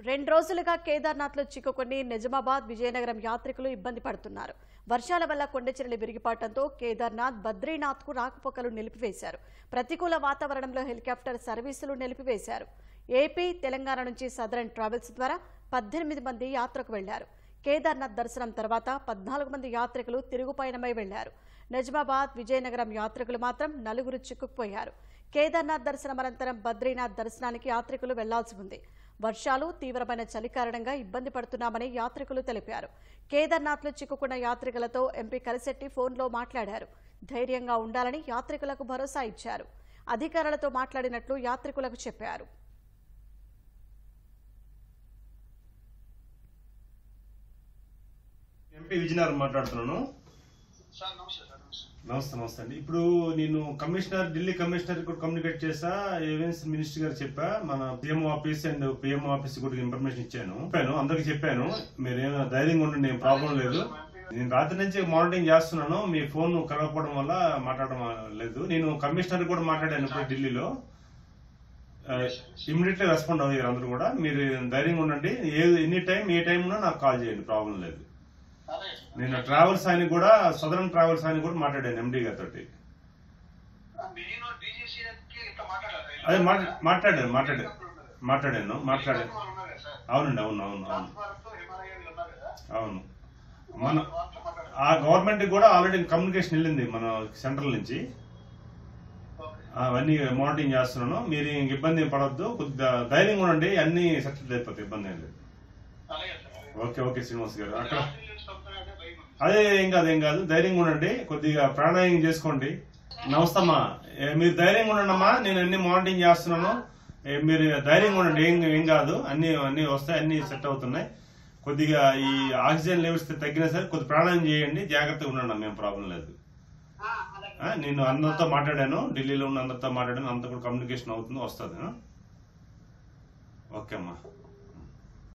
రెండు రోజులుగా కేదార్నాథ్లో చిక్కుకొని నిజామాబాద్ విజయనగరం యాత్రికులు ఇబ్బంది పడుతున్నారు. వర్షాల వల్ల కొండచెరలు విరిగిపడటంతో కేదార్నాథ్ బద్రీనాథ్కు రాకపోకలు నిలిపివేశారు. ప్రతికూల వాతావరణంలో హెలికాప్టర్ సర్వీసులు నిలిపివేశారు. ఏపీ తెలంగాణ నుంచి సదరన్ ట్రావెల్స్ ద్వారా పద్దెనిమిది మంది యాత్రకు వెళ్ళారు. కేదార్నాథ్ దర్శనం తర్వాత పద్నాలుగు మంది యాత్రికులు తిరుగుపయనమై వెళ్ళారు. నిజామాబాద్ విజయనగరం యాత్రికులు మాత్రం నలుగురు చిక్కుకుపోయారు. కేదార్నాథ్ దర్శనం అనంతరం బద్రీనాథ్ దర్శనానికి యాత్రికులు వెళ్ళాల్సి ఉంది. వర్షాలు తీవ్రమైన చలి కారణంగా ఇబ్బంది పడుతున్నామని యాత్రికులు తెలిపారు. కేదార్నాథ్లో చిక్కుకున్న యాత్రికులతో ఎంపీ కలిశెట్టి ఫోన్లో మాట్లాడారు. ధైర్యంగా ఉండాలని యాత్రికులకు భరోసా ఇచ్చారు. అధికారులతో మాట్లాడినట్లు యాత్రికులకు చెప్పారు. ఎంపీ విజయనగరం మాట్లాడుతున్నాను. నమస్తే నమస్తే అండి. ఇప్పుడు నేను కమిషనర్ ఢిల్లీ కమిషనర్ కూడా కమ్యూనికేట్ చేసా. ఏవెన్స్ మినిస్టర్ గారు చెప్పా. మన PM office and PM office కూడా ఇన్ఫర్మేషన్ ఇచ్చాను. చెప్పాను అందరికి చెప్పాను. మీరేమో ధైర్యంగా ఉండండి ఏం ప్రాబ్లం లేదు. నేను రాత్రి నుంచి మానిటరింగ్ చేస్తున్నాను. మీ ఫోన్ కలగకపోవడం వల్ల మాట్లాడడం లేదు. నేను కమిషనర్ కూడా మాట్లాడాను ఇప్పుడు ఢిల్లీలో. ఇమ్మీడియట్లీ రెస్పాండ్ అయ్యారు అందరూ కూడా. మీరు ధైర్యంగా ఉండండి. ఏ ఎనీ టైం ఏ టైం నాకు కాల్ చేయండి. ప్రాబ్లం లేదు. నేను ట్రావెల్స్ ఆయన కూడా సదరన్ ట్రావెల్స్ ఆయన కూడా మాట్లాడాను ఎండి గారితో మాట్లాడారు అదే మాట్లా- మాట్లాడాను మాట్లాడాను. మాట్లాడాను మాట్లాడాను. అవునండి అవును అవును అవును. అవును. మన ఆ గవర్నమెంట్ కూడా ఆల్రెడీ కమ్యూనికేషన్ వెళ్ళింది మన సెంట్రల్ నుంచి. అవన్నీ మానిటరింగ్ చేస్తున్నాను. మీరు ఇంక ఇబ్బంది ఏం పడవద్దు కొద్దిగా ధైర్యంగా ఉండండి. అన్ని సెటిల్ అయిపోతాయి. ఇబ్బంది ఏం లేదు. ఓకే ఓకే శ్రీనివాస్ గారు అక్కడ. అదే ఏం కాదు ఏం కాదు. ధైర్యంగా ఉండండి. కొద్దిగా ప్రాణాయామం చేసుకోండి. నమస్తమ్మా. మీరు ధైర్యంగా ఉండండమ్మా. నేను అన్ని మానిటరింగ్ చేస్తున్నాను. మీరు ధైర్యంగా ఉండండి. ఏం ఏం కాదు. అన్ని అన్ని వస్తాయి. అన్ని సెట్ అవుతున్నాయి. కొద్దిగా ఈ ఆక్సిజన్ లెవెల్స్ తగ్గినా సరే కొద్ది ప్రాణాయామం చేయండి. జాగ్రత్తగా ఉండండి. మేము ప్రాబ్లం లేదు. నేను అందరితో మాట్లాడాను. ఢిల్లీలో ఉన్న అందరితో మాట్లాడాను. అంతా కూడా కమ్యూనికేషన్ అవుతుంది వస్తుంది? ఓకే అమ్మా.